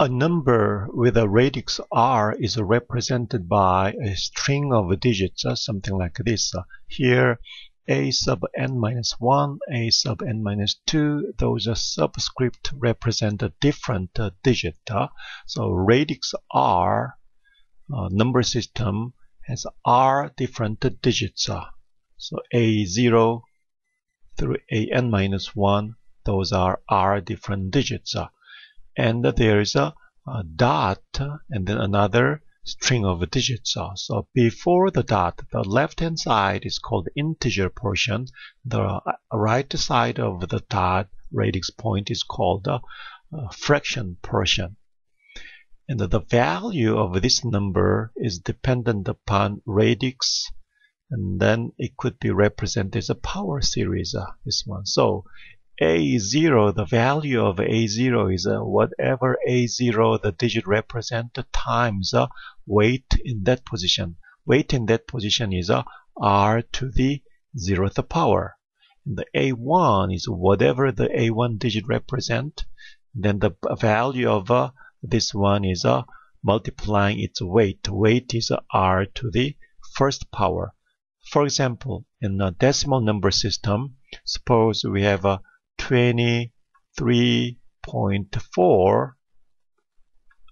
A number with a radix r is represented by a string of digits, uh, something like this. Uh, here, a sub n minus 1, a sub n minus 2, those are subscript represent a different uh, digit. So radix r uh, number system has r different digits. So a0 through an minus 1, those are r different digits. And there is a, a, dot and then another string of digits. So before the dot, the left hand side is called integer portion. The right side of the dot radix point is called the fraction portion. And the value of this number is dependent upon radix and then it could be represented as a power series, uh, this one. So a0, the value of A0 is uh, whatever A0 the digit represent times uh, weight in that position. Weight in that position is uh, R to the zeroth power. And the A1 is whatever the A1 digit represent. Then the value of uh, this one is uh, multiplying its weight. Weight is uh, R to the first power. For example, in a decimal number system, suppose we have a 23.4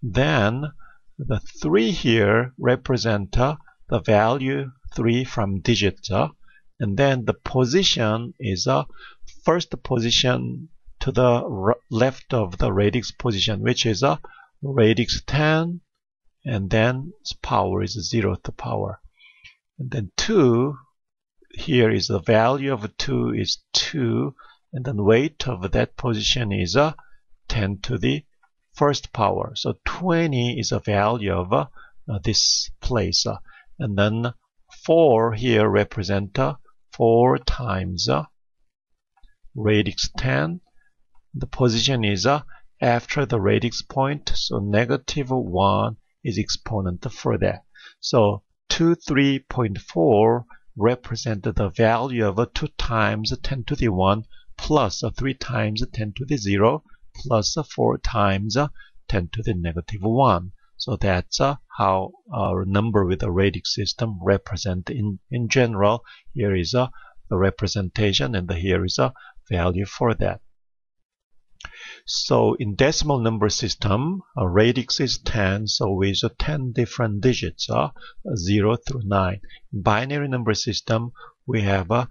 then the 3 here represent uh, the value 3 from digits uh, and then the position is a uh, first position to the left of the radix position which is a radix 10 and then its power is 0th power. And then 2 here is the value of 2 is 2 and then weight of that position is uh, 10 to the first power. So 20 is a value of uh, this place. Uh, and then 4 here represent uh, 4 times uh, radix 10. The position is uh, after the radix point, so negative 1 is exponent for that. So 2, 3.4 represent the value of uh, 2 times 10 to the 1 plus 3 times 10 to the 0 plus 4 times 10 to the negative 1. So that's uh, how our number with a radix system represent in, in general. Here is uh, the representation and here is a value for that. So in decimal number system, a radix is 10, so with 10 different digits, uh, 0 through 9. In binary number system, we have uh,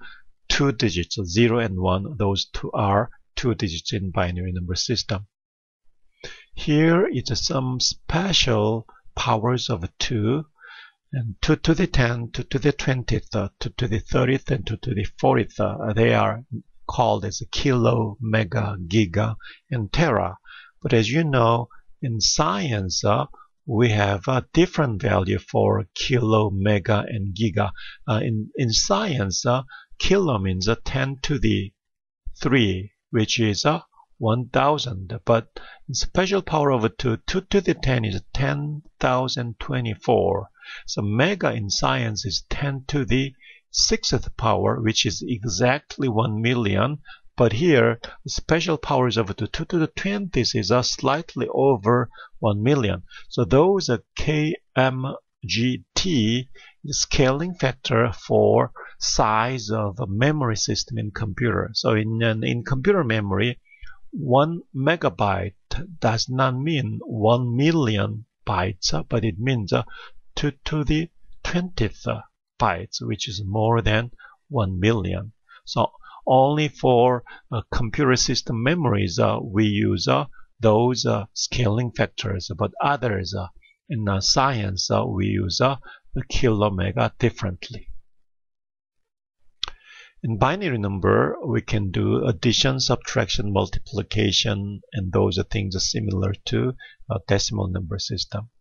two digits, 0 and 1. Those two are two digits in binary number system. Here is some special powers of 2 and 2 to the 10, 2 to the 20th, uh, 2 to the 30th, and 2 to the 40th. Uh, they are called as kilo, mega, giga, and tera. But as you know, in science, uh, we have a different value for kilo, mega, and giga. Uh, in, in science, uh, kilo means a 10 to the 3, which is uh, a 1000. But special power over 2, 2 to the 10 is 10,024. So mega in science is 10 to the 6th power, which is exactly 1 million. But here, special powers over 2, 2 to the 20th is a slightly over 1 million. So those are KMGT, scaling factor for size of a memory system in computer. So in, in computer memory, one megabyte does not mean one million bytes, but it means uh, 2 to the 20th bytes, which is more than 1 million. So only for uh, computer system memories uh, we use uh, those uh, scaling factors, but others uh, in science we use the kilomega differently. In binary number, we can do addition, subtraction, multiplication, and those are things similar to a decimal number system.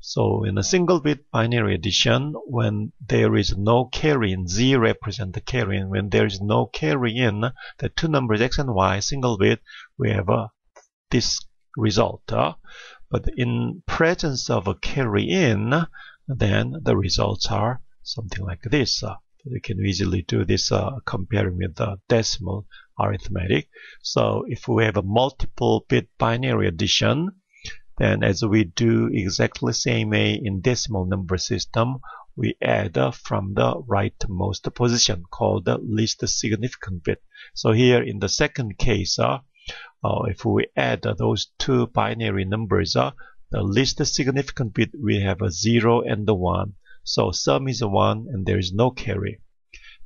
So in a single bit binary addition, when there is no carry in, z represent the carry in. When there is no carry in, the two numbers x and y, single bit, we have a, this result. Uh, but in presence of a carry in, then the results are something like this. Uh, you can easily do this uh, comparing with the decimal arithmetic. So if we have a multiple bit binary addition, then as we do exactly same way in decimal number system, we add from the rightmost position called the least significant bit. So here in the second case, uh, uh, if we add those two binary numbers, uh, the least significant bit we have a 0 and a 1. So sum is 1 and there is no carry.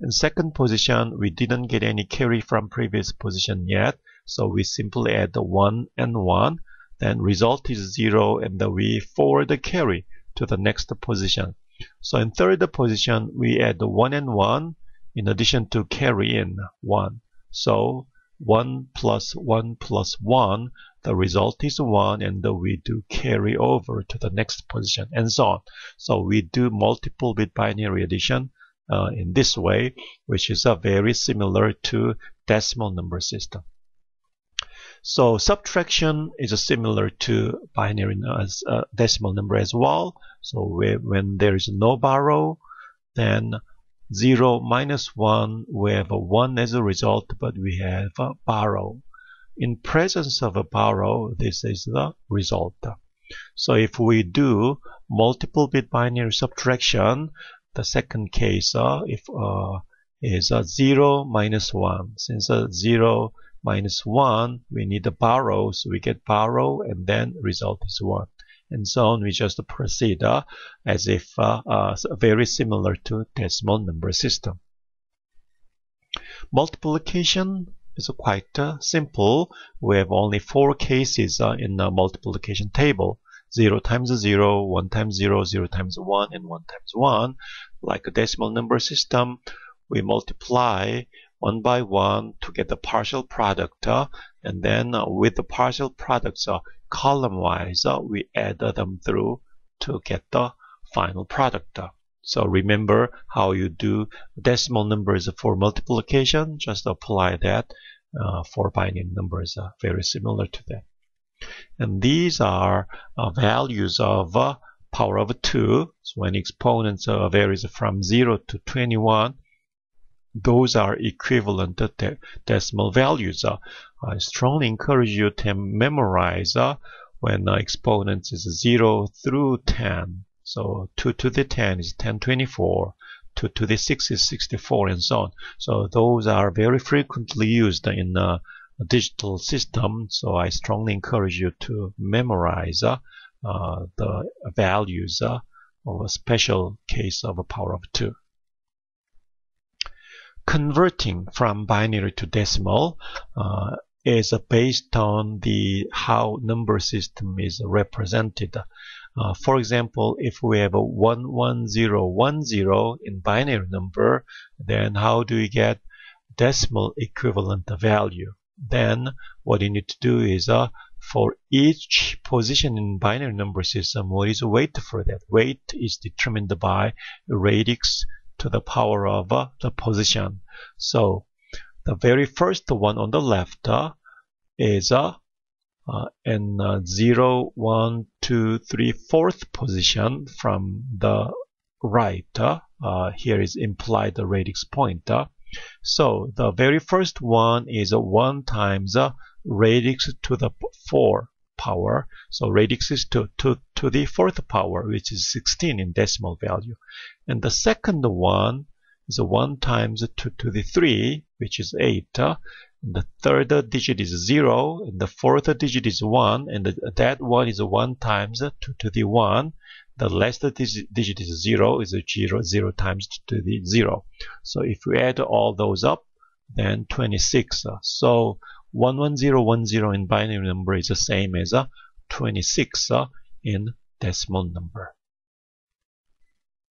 In second position, we didn't get any carry from previous position yet. So we simply add 1 and 1. Then result is 0 and we forward the carry to the next position. So in third position, we add 1 and 1 in addition to carry in 1. So 1 plus 1 plus 1, the result is 1 and we do carry over to the next position and so on. So we do multiple bit binary addition uh, in this way, which is uh, very similar to decimal number system. So subtraction is similar to binary as uh, decimal number as well. So when there is no borrow, then 0 minus 1, we have a 1 as a result, but we have a borrow. In presence of a borrow, this is the result. So if we do multiple bit binary subtraction, the second case uh, if uh, is uh, 0 minus 1. Since uh, 0 minus 1, we need a borrow, so we get borrow, and then result is 1. And so on, we just proceed uh, as if uh, very similar to decimal number system. Multiplication is quite uh, simple. We have only four cases uh, in the multiplication table. 0 times 0, 1 times 0, 0 times 1, and 1 times 1. Like a decimal number system, we multiply one by one to get the partial product uh, and then with the partial products column wise uh, we add them through to get the final product so remember how you do decimal numbers for multiplication just apply that uh, for binary numbers uh, very similar to that and these are values of power of 2 so when exponents varies from 0 to 21 those are equivalent de decimal values. Uh, I strongly encourage you to memorize uh, when uh, exponents is 0 through 10. So 2 to the 10 is 1024, 2 to the 6 is 64, and so on. So those are very frequently used in a digital system. So I strongly encourage you to memorize uh, uh, the values uh, of a special case of a power of 2 converting from binary to decimal uh, is based on the how number system is represented. Uh, for example, if we have a 11010 in binary number, then how do we get decimal equivalent value? Then what you need to do is uh, for each position in binary number system, what is the weight for that? Weight is determined by radix to the power of uh, the position. So the very first one on the left uh, is uh, uh, in uh, 0, 1, 2, 3, fourth position from the right. Uh, uh here is implied the radix point. Uh. So the very first one is 1 times uh, radix to the 4 power. So radix is to, to, to the fourth power, which is 16 in decimal value. And the second one is 1 times 2 to the 3, which is 8. The third digit is 0, the fourth digit is 1, and the, that one is 1 times 2 to the 1. The last digit is 0, is 0, 0 times 2 to the 0. So if we add all those up, then 26. So 11010 in binary number is the same as 26 in decimal number.